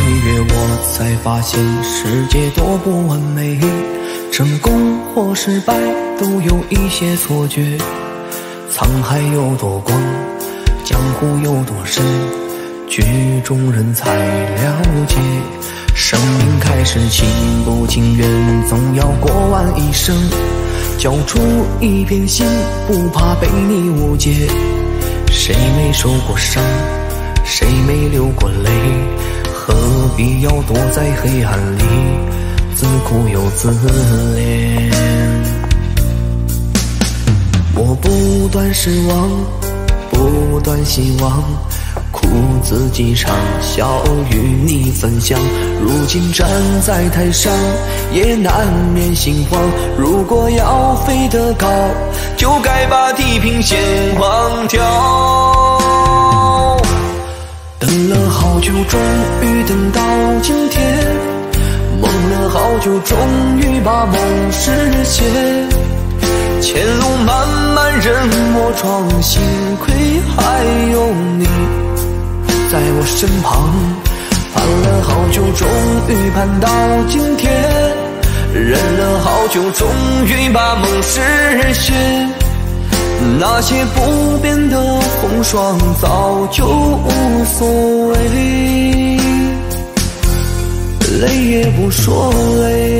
岁月，我才发现世界多不完美，成功或失败都有一些错觉。沧海有多广，江湖有多深，剧中人才了解。生命开始情不情愿，总要过完一生，交出一片心，不怕被你误解。谁没受过伤，谁没流过泪？何必要躲在黑暗里，自苦又自怜？我不断失望，不断希望。苦自己尝，笑与你分享。如今站在台上，也难免心慌。如果要飞得高，就该把地平线忘掉。好久，终于等到今天；梦了好久，终于把梦实现。前路漫漫，任我闯，幸亏还有你。在我身旁，盼了好久，终于盼到今天；忍了好久，终于把梦实现。那些不变的风霜，早就无所谓，累也不说累。